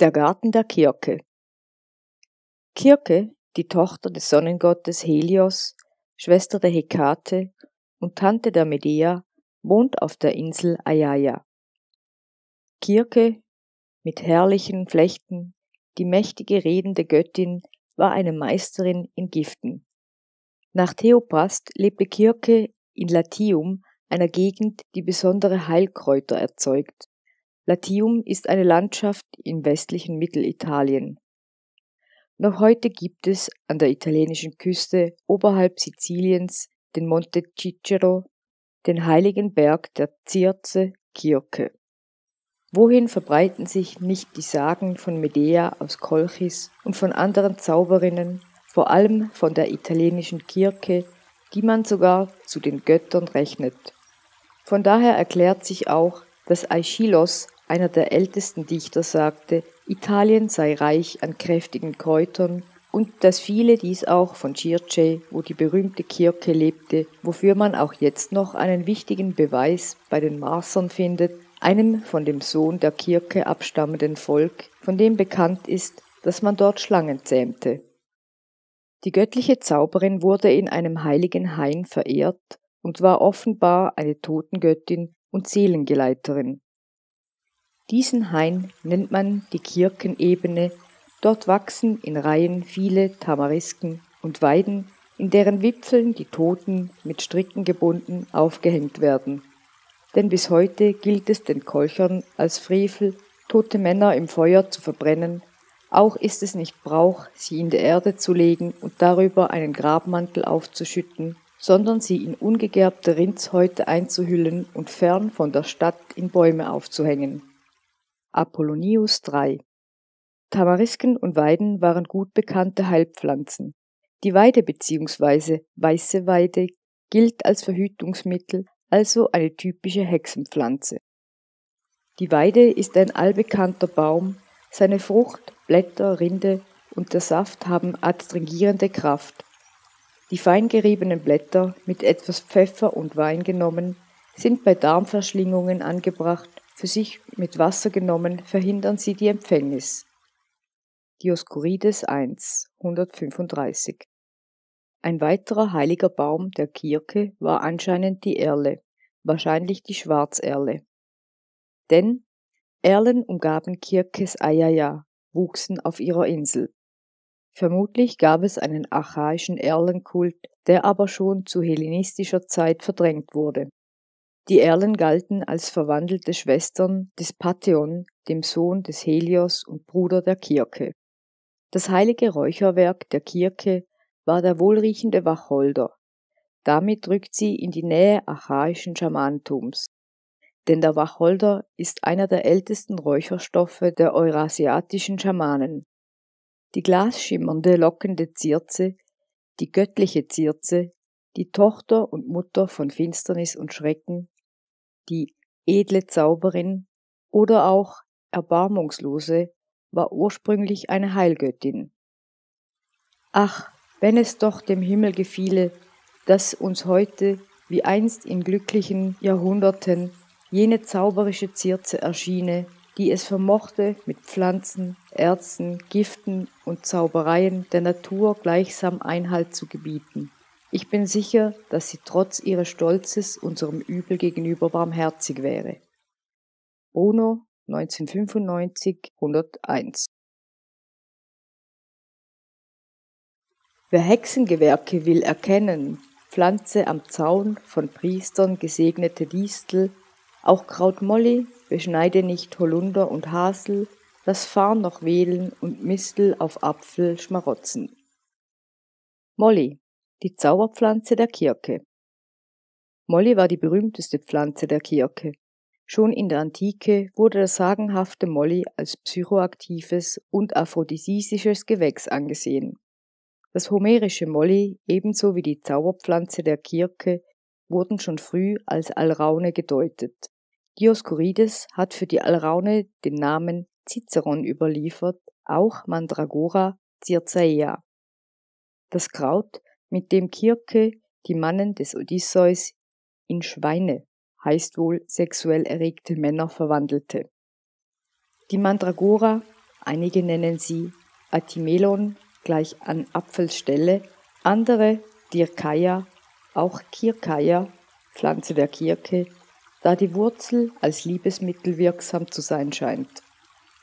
Der Garten der Kirke Kirke, die Tochter des Sonnengottes Helios, Schwester der Hekate und Tante der Medea, wohnt auf der Insel Ayaya. Kirke mit herrlichen Flechten, die mächtige redende Göttin, war eine Meisterin in Giften. Nach Theoprast lebte Kirke in Latium, einer Gegend, die besondere Heilkräuter erzeugt. Latium ist eine Landschaft im westlichen Mittelitalien. Noch heute gibt es an der italienischen Küste oberhalb Siziliens den Monte Cicero, den heiligen Berg der Circe Kirke. Wohin verbreiten sich nicht die Sagen von Medea aus Kolchis und von anderen Zauberinnen, vor allem von der italienischen Kirke, die man sogar zu den Göttern rechnet. Von daher erklärt sich auch, dass Aeschylos einer der ältesten Dichter sagte, Italien sei reich an kräftigen Kräutern und dass viele dies auch von Circe, wo die berühmte Kirke lebte, wofür man auch jetzt noch einen wichtigen Beweis bei den Marsern findet, einem von dem Sohn der Kirke abstammenden Volk, von dem bekannt ist, dass man dort Schlangen zähmte. Die göttliche Zauberin wurde in einem heiligen Hain verehrt und war offenbar eine Totengöttin und Seelengeleiterin. Diesen Hain nennt man die Kirkenebene, dort wachsen in Reihen viele Tamarisken und Weiden, in deren Wipfeln die Toten mit Stricken gebunden aufgehängt werden. Denn bis heute gilt es den Kolchern als Frevel, tote Männer im Feuer zu verbrennen, auch ist es nicht Brauch, sie in der Erde zu legen und darüber einen Grabmantel aufzuschütten, sondern sie in ungegerbte Rindshäute einzuhüllen und fern von der Stadt in Bäume aufzuhängen. Apollonius 3 Tamarisken und Weiden waren gut bekannte Heilpflanzen. Die Weide bzw. weiße Weide gilt als Verhütungsmittel, also eine typische Hexenpflanze. Die Weide ist ein allbekannter Baum, seine Frucht, Blätter, Rinde und der Saft haben adstringierende Kraft. Die fein geriebenen Blätter, mit etwas Pfeffer und Wein genommen, sind bei Darmverschlingungen angebracht für sich mit Wasser genommen verhindern sie die Empfängnis. Dioskurides 1, 135 Ein weiterer heiliger Baum der Kirche war anscheinend die Erle, wahrscheinlich die Schwarzerle. Denn Erlen umgaben Kirkes Ayaya, wuchsen auf ihrer Insel. Vermutlich gab es einen archaischen Erlenkult, der aber schon zu hellenistischer Zeit verdrängt wurde. Die Erlen galten als verwandelte Schwestern des Patheon, dem Sohn des Helios und Bruder der Kirke. Das heilige Räucherwerk der Kirke war der wohlriechende Wacholder. Damit rückt sie in die Nähe archaischen Schamanentums. Denn der Wacholder ist einer der ältesten Räucherstoffe der eurasiatischen Schamanen. Die glasschimmernde, lockende Zirze, die göttliche Zirze, die Tochter und Mutter von Finsternis und Schrecken, die edle Zauberin oder auch Erbarmungslose war ursprünglich eine Heilgöttin. Ach, wenn es doch dem Himmel gefiele, dass uns heute, wie einst in glücklichen Jahrhunderten, jene zauberische Zirze erschiene, die es vermochte, mit Pflanzen, Erzen, Giften und Zaubereien der Natur gleichsam Einhalt zu gebieten. Ich bin sicher, dass sie trotz ihres Stolzes unserem Übel gegenüber barmherzig wäre. Bruno 1995 101 Wer Hexengewerke will erkennen, pflanze am Zaun von Priestern gesegnete Distel, auch Krautmolly beschneide nicht Holunder und Hasel, das Farn noch wählen und Mistel auf Apfel schmarotzen. Molly die Zauberpflanze der Kirke. Molly war die berühmteste Pflanze der Kirke. Schon in der Antike wurde das sagenhafte Molly als psychoaktives und aphrodisisisches Gewächs angesehen. Das homerische Molly ebenso wie die Zauberpflanze der Kirke wurden schon früh als Alraune gedeutet. Dioskurides hat für die Alraune den Namen Ciceron überliefert, auch Mandragora circaea. Das Kraut mit dem Kirke die Mannen des Odysseus in Schweine, heißt wohl sexuell erregte Männer, verwandelte. Die Mandragora, einige nennen sie Atimelon gleich an Apfelstelle, andere Dirkaya, auch Kirkaya, Pflanze der Kirke, da die Wurzel als Liebesmittel wirksam zu sein scheint.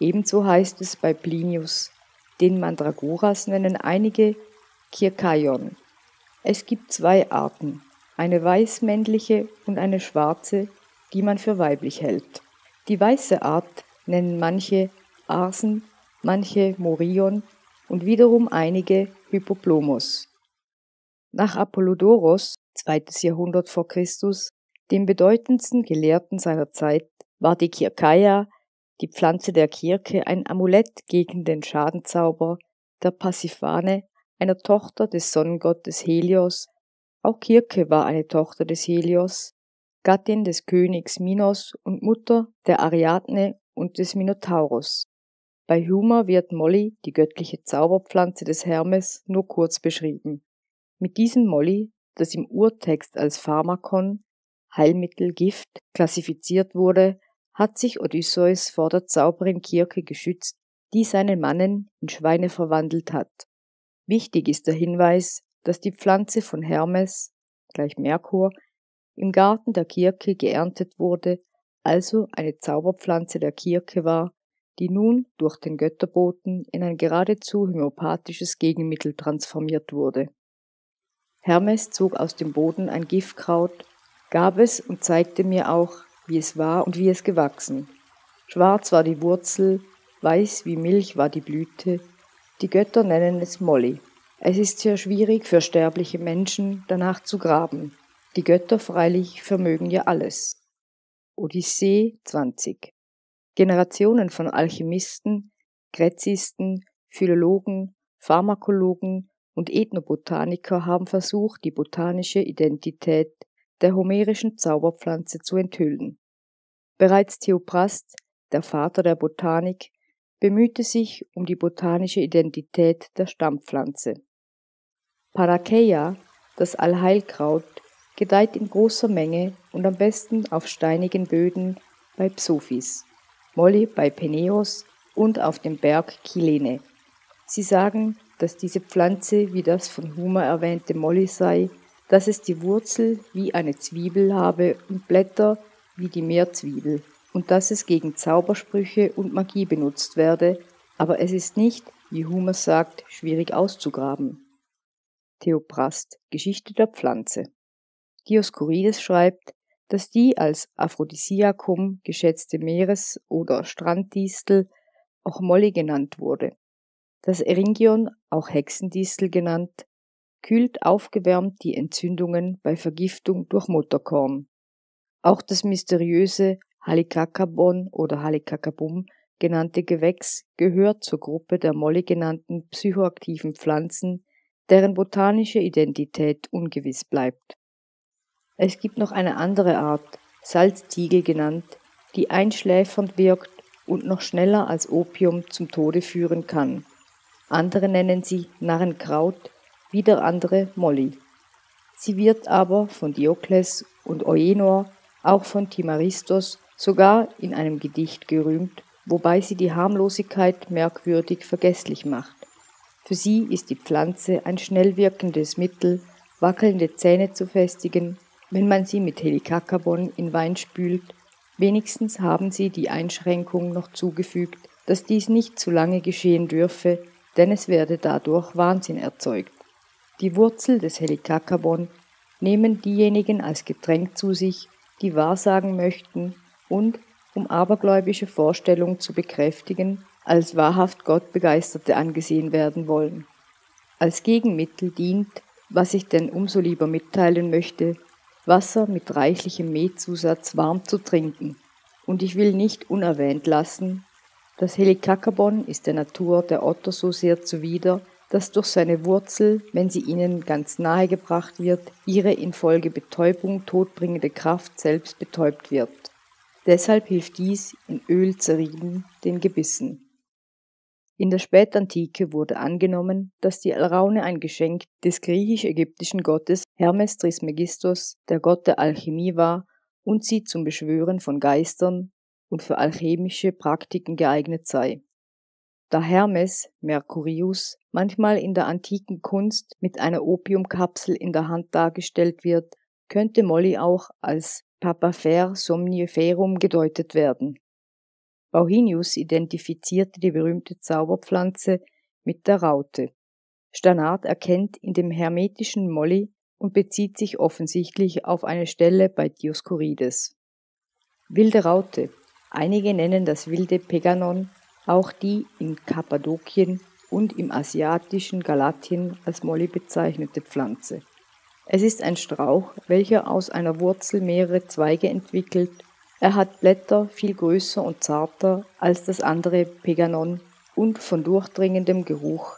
Ebenso heißt es bei Plinius, den Mandragoras nennen einige Kirkaion. Es gibt zwei Arten, eine weißmännliche und eine schwarze, die man für weiblich hält. Die weiße Art nennen manche Arsen, manche Morion und wiederum einige Hypoplomos. Nach Apollodoros, zweites Jahrhundert vor Christus, dem bedeutendsten Gelehrten seiner Zeit, war die Kirkaya, die Pflanze der Kirke, ein Amulett gegen den Schadenzauber der Pasiphane, einer Tochter des Sonnengottes Helios. Auch Kirke war eine Tochter des Helios, Gattin des Königs Minos und Mutter der Ariadne und des Minotauros. Bei Homer wird Molly, die göttliche Zauberpflanze des Hermes, nur kurz beschrieben. Mit diesem Molly, das im Urtext als Pharmakon, Heilmittel, Gift, klassifiziert wurde, hat sich Odysseus vor der Zauberin Kirke geschützt, die seinen Mannen in Schweine verwandelt hat. Wichtig ist der Hinweis, dass die Pflanze von Hermes, gleich Merkur, im Garten der Kirke geerntet wurde, also eine Zauberpflanze der Kirke war, die nun durch den Götterboten in ein geradezu homöopathisches Gegenmittel transformiert wurde. Hermes zog aus dem Boden ein Giftkraut, gab es und zeigte mir auch, wie es war und wie es gewachsen. Schwarz war die Wurzel, weiß wie Milch war die Blüte, die Götter nennen es Molly. Es ist sehr schwierig für sterbliche Menschen danach zu graben. Die Götter freilich vermögen ja alles. Odyssee 20 Generationen von Alchemisten, Gräzisten, Philologen, Pharmakologen und Ethnobotaniker haben versucht, die botanische Identität der homerischen Zauberpflanze zu enthüllen. Bereits Theoprast, der Vater der Botanik, bemühte sich um die botanische Identität der Stammpflanze. Parakeia, das Allheilkraut, gedeiht in großer Menge und am besten auf steinigen Böden bei Psophis. Molly bei Peneus und auf dem Berg Kylene. Sie sagen, dass diese Pflanze wie das von Homer erwähnte Molly sei, dass es die Wurzel wie eine Zwiebel habe und Blätter wie die Meerzwiebel und dass es gegen Zaubersprüche und Magie benutzt werde, aber es ist nicht, wie Homer sagt, schwierig auszugraben. Theoprast, Geschichte der Pflanze. Dioskurides schreibt, dass die als Aphrodisiakum geschätzte Meeres- oder Stranddistel auch Molly genannt wurde. Das Eringion, auch Hexendistel genannt, kühlt aufgewärmt die Entzündungen bei Vergiftung durch Mutterkorn. Auch das mysteriöse Halicacabon oder Halicacabum genannte Gewächs gehört zur Gruppe der Molly genannten psychoaktiven Pflanzen, deren botanische Identität ungewiss bleibt. Es gibt noch eine andere Art, Salztiegel genannt, die einschläfernd wirkt und noch schneller als Opium zum Tode führen kann. Andere nennen sie Narrenkraut, wieder andere Molly. Sie wird aber von Diokles und Euenor, auch von Timaristos, sogar in einem Gedicht gerühmt, wobei sie die Harmlosigkeit merkwürdig vergesslich macht. Für sie ist die Pflanze ein schnell wirkendes Mittel, wackelnde Zähne zu festigen wenn man sie mit Helicacarbon in Wein spült, wenigstens haben sie die Einschränkung noch zugefügt, dass dies nicht zu lange geschehen dürfe, denn es werde dadurch Wahnsinn erzeugt. Die Wurzel des Helicacarbon nehmen diejenigen als Getränk zu sich, die wahrsagen möchten und, um abergläubische Vorstellungen zu bekräftigen, als wahrhaft Gottbegeisterte angesehen werden wollen. Als Gegenmittel dient, was ich denn umso lieber mitteilen möchte, Wasser mit reichlichem Metzusatz warm zu trinken. Und ich will nicht unerwähnt lassen, das Helicacarbon ist der Natur der Otter so sehr zuwider, dass durch seine Wurzel, wenn sie ihnen ganz nahe gebracht wird, ihre infolge Betäubung todbringende Kraft selbst betäubt wird. Deshalb hilft dies in Öl zerrieben den Gebissen. In der Spätantike wurde angenommen, dass die Alraune ein Geschenk des griechisch-ägyptischen Gottes Hermes Trismegistos, der Gott der Alchemie war und sie zum Beschwören von Geistern und für alchemische Praktiken geeignet sei. Da Hermes Mercurius manchmal in der antiken Kunst mit einer Opiumkapsel in der Hand dargestellt wird, könnte Molly auch als Papaver somniferum gedeutet werden. Bauhinius identifizierte die berühmte Zauberpflanze mit der Raute. Stannard erkennt in dem hermetischen Molly und bezieht sich offensichtlich auf eine Stelle bei Dioskurides. Wilde Raute. Einige nennen das wilde Peganon auch die in Kappadokien und im asiatischen Galatien als Molly bezeichnete Pflanze. Es ist ein Strauch, welcher aus einer Wurzel mehrere Zweige entwickelt. Er hat Blätter viel größer und zarter als das andere Peganon und von durchdringendem Geruch.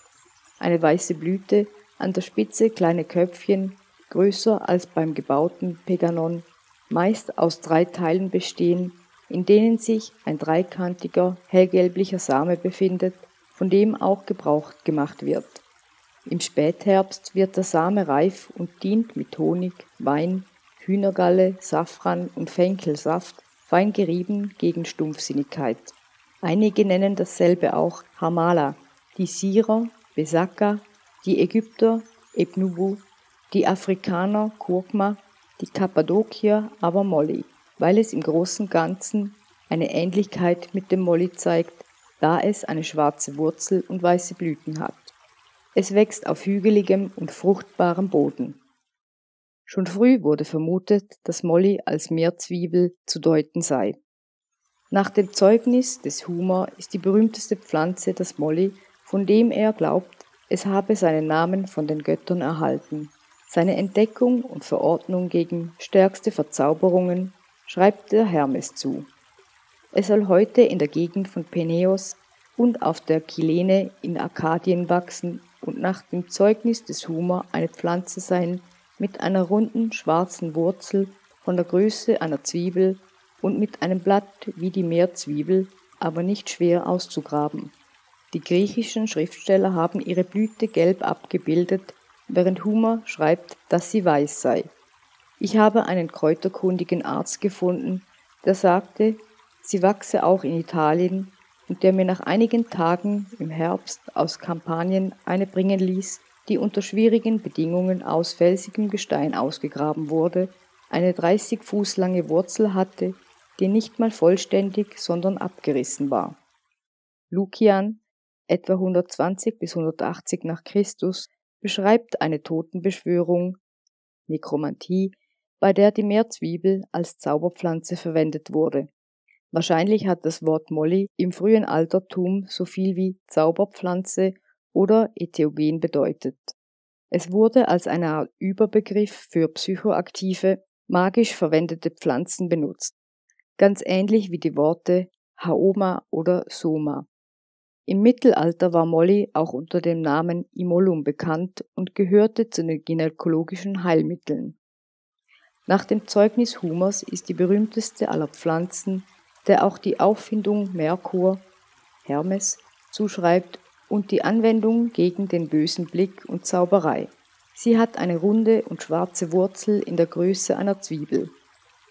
Eine weiße Blüte, an der Spitze kleine Köpfchen, größer als beim gebauten Peganon, meist aus drei Teilen bestehen, in denen sich ein dreikantiger, hellgelblicher Same befindet, von dem auch Gebrauch gemacht wird. Im Spätherbst wird der Same reif und dient mit Honig, Wein, Hühnergalle, Safran und Fenkelsaft fein gerieben gegen Stumpfsinnigkeit. Einige nennen dasselbe auch Hamala, die Syrer Besaka, die Ägypter Ebnubu, die Afrikaner Kurkma, die Kappadokier aber Molly weil es im großen Ganzen eine Ähnlichkeit mit dem Molly zeigt, da es eine schwarze Wurzel und weiße Blüten hat. Es wächst auf hügeligem und fruchtbarem Boden. Schon früh wurde vermutet, dass Molly als Meerzwiebel zu deuten sei. Nach dem Zeugnis des Humor ist die berühmteste Pflanze das Molly, von dem er glaubt, es habe seinen Namen von den Göttern erhalten. Seine Entdeckung und Verordnung gegen stärkste Verzauberungen schreibt der Hermes zu. Es soll heute in der Gegend von Peneus und auf der Kylene in Arkadien wachsen und nach dem Zeugnis des Homer eine Pflanze sein mit einer runden schwarzen Wurzel von der Größe einer Zwiebel und mit einem Blatt wie die Meerzwiebel, aber nicht schwer auszugraben. Die griechischen Schriftsteller haben ihre Blüte gelb abgebildet, während Homer schreibt, dass sie weiß sei. Ich habe einen kräuterkundigen Arzt gefunden, der sagte, sie wachse auch in Italien und der mir nach einigen Tagen im Herbst aus Kampanien eine bringen ließ, die unter schwierigen Bedingungen aus felsigem Gestein ausgegraben wurde, eine 30 Fuß lange Wurzel hatte, die nicht mal vollständig, sondern abgerissen war. Lukian, etwa 120 bis 180 nach Christus, beschreibt eine Totenbeschwörung, Nekromantie, bei der die Meerzwiebel als Zauberpflanze verwendet wurde. Wahrscheinlich hat das Wort Molly im frühen Altertum so viel wie Zauberpflanze oder Äthiogen bedeutet. Es wurde als eine Art Überbegriff für psychoaktive, magisch verwendete Pflanzen benutzt, ganz ähnlich wie die Worte Haoma oder Soma. Im Mittelalter war Molly auch unter dem Namen Imolum bekannt und gehörte zu den gynäkologischen Heilmitteln. Nach dem Zeugnis Humers ist die berühmteste aller Pflanzen, der auch die Auffindung Merkur (Hermes) zuschreibt und die Anwendung gegen den bösen Blick und Zauberei. Sie hat eine runde und schwarze Wurzel in der Größe einer Zwiebel.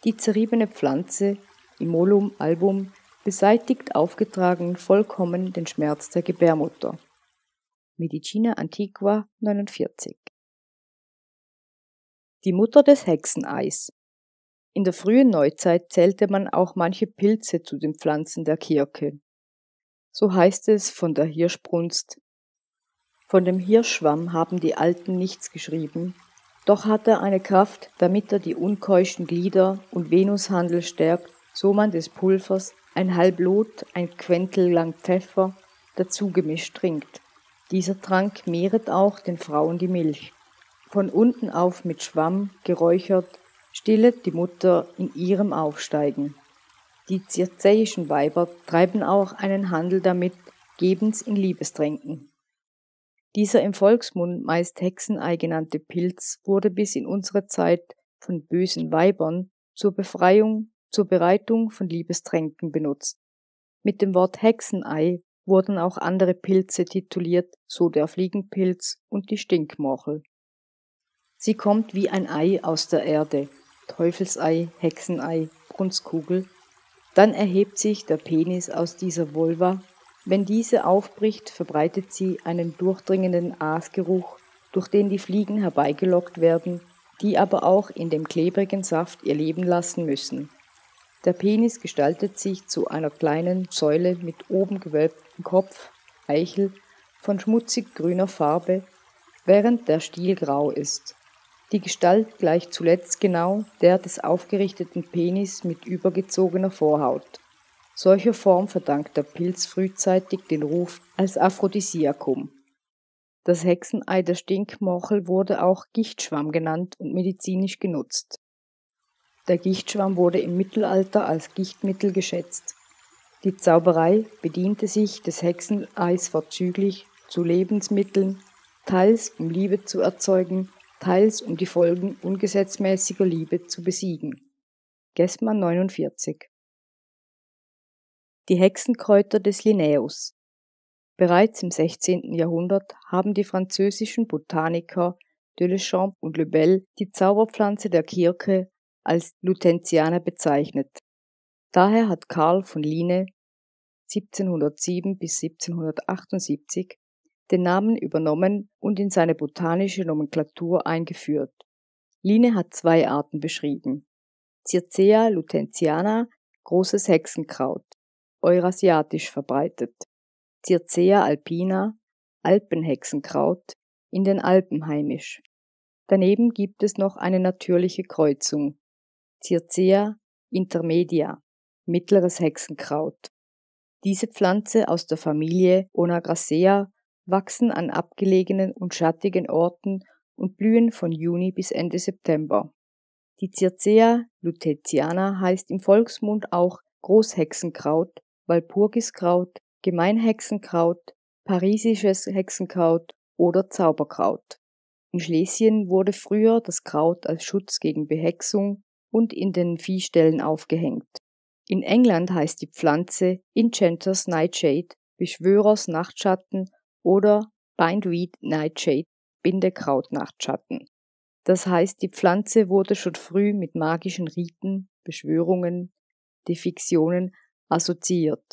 Die zerriebene Pflanze (Immolum album) beseitigt aufgetragen vollkommen den Schmerz der Gebärmutter. Medicina Antiqua 49 die Mutter des Hexeneis. In der frühen Neuzeit zählte man auch manche Pilze zu den Pflanzen der Kirche. So heißt es von der Hirschbrunst. Von dem Hirschschwamm haben die Alten nichts geschrieben, doch hat er eine Kraft, damit er die unkeuschen Glieder und Venushandel stärkt, so man des Pulvers ein halb Lot, ein Quentel lang Pfeffer dazu gemischt trinkt. Dieser Trank mehret auch den Frauen die Milch. Von unten auf mit Schwamm geräuchert, stillet die Mutter in ihrem Aufsteigen. Die zirzäischen Weiber treiben auch einen Handel damit, geben's in Liebestränken. Dieser im Volksmund meist Hexenei genannte Pilz wurde bis in unsere Zeit von bösen Weibern zur Befreiung, zur Bereitung von Liebestränken benutzt. Mit dem Wort Hexenei wurden auch andere Pilze tituliert, so der Fliegenpilz und die Stinkmorchel. Sie kommt wie ein Ei aus der Erde, Teufelsei, Hexenei, Brunskugel. Dann erhebt sich der Penis aus dieser Vulva, Wenn diese aufbricht, verbreitet sie einen durchdringenden Aasgeruch, durch den die Fliegen herbeigelockt werden, die aber auch in dem klebrigen Saft ihr Leben lassen müssen. Der Penis gestaltet sich zu einer kleinen Säule mit oben gewölbtem Kopf, Eichel, von schmutzig grüner Farbe, während der Stiel grau ist. Die Gestalt gleicht zuletzt genau der des aufgerichteten Penis mit übergezogener Vorhaut. Solcher Form verdankt der Pilz frühzeitig den Ruf als Aphrodisiakum. Das Hexenei der Stinkmorchel wurde auch Gichtschwamm genannt und medizinisch genutzt. Der Gichtschwamm wurde im Mittelalter als Gichtmittel geschätzt. Die Zauberei bediente sich des Hexeneis vorzüglich zu Lebensmitteln, teils um Liebe zu erzeugen, teils um die Folgen ungesetzmäßiger Liebe zu besiegen. Gessmann 49 Die Hexenkräuter des Linnaeus Bereits im 16. Jahrhundert haben die französischen Botaniker Delechamps und Lebel die Zauberpflanze der Kirche als Lutentiana bezeichnet. Daher hat Karl von Line 1707 bis 1778 den Namen übernommen und in seine botanische Nomenklatur eingeführt. Line hat zwei Arten beschrieben. Circea lutentiana, großes Hexenkraut, eurasiatisch verbreitet. Circea alpina, Alpenhexenkraut, in den Alpen heimisch. Daneben gibt es noch eine natürliche Kreuzung. Circea intermedia, mittleres Hexenkraut. Diese Pflanze aus der Familie Onagracea wachsen an abgelegenen und schattigen Orten und blühen von Juni bis Ende September. Die Circea lutetiana heißt im Volksmund auch Großhexenkraut, Walpurgiskraut, Gemeinhexenkraut, Parisisches Hexenkraut oder Zauberkraut. In Schlesien wurde früher das Kraut als Schutz gegen Behexung und in den Viehställen aufgehängt. In England heißt die Pflanze Enchanters Nightshade, Beschwörers Nachtschatten oder Bindweed Nightshade, Bindekraut-Nachtschatten. Das heißt, die Pflanze wurde schon früh mit magischen Riten, Beschwörungen, Defiktionen assoziiert.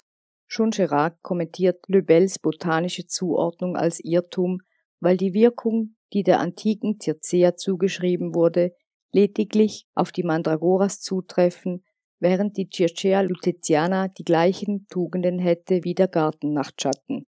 Schon Chirac kommentiert Lebels botanische Zuordnung als Irrtum, weil die Wirkung, die der antiken Circea zugeschrieben wurde, lediglich auf die Mandragoras zutreffen, während die Circea lutetiana die gleichen Tugenden hätte wie der Gartennachtschatten